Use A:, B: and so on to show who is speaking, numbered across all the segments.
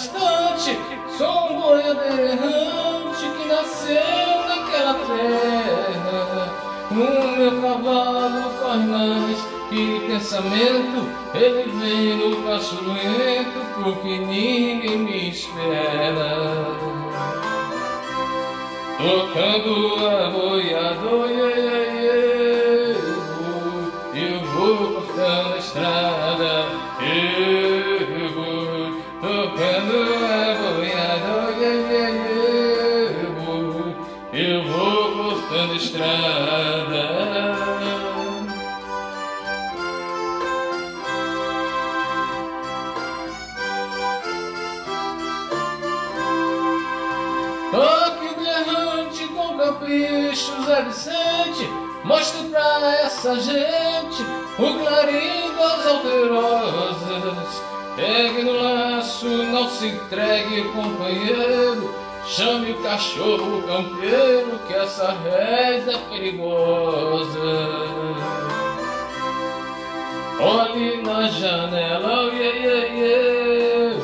A: distante, sou um boiado errante que nasceu naquela terra. O meu cavalo corre mais que pensamento, ele vem no passo lento, porque ninguém me espera. Tocando a boiado, eu vou cortando a estrada. Eu vou cortando estrada. Toque o berrante com capricho, Zé Vicente. Mostre pra essa gente o clarim das alterosas Pegue no laço, não se entregue, companheiro Chame o cachorro campeiro que essa reza é perigosa. Olhe na janela, iê, iê,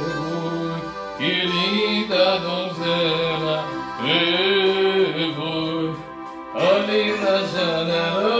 A: que linda donzela, iê, olhe na janela.